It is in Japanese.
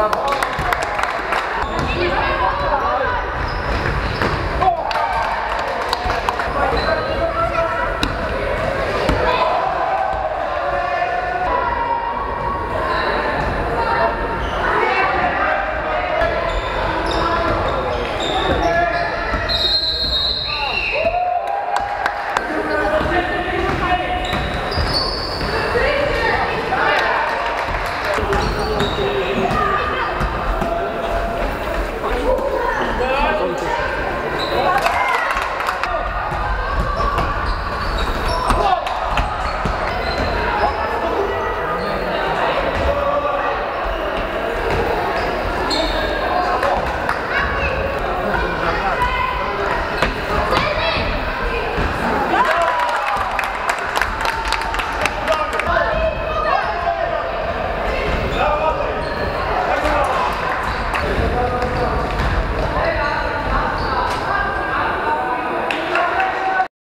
Come on.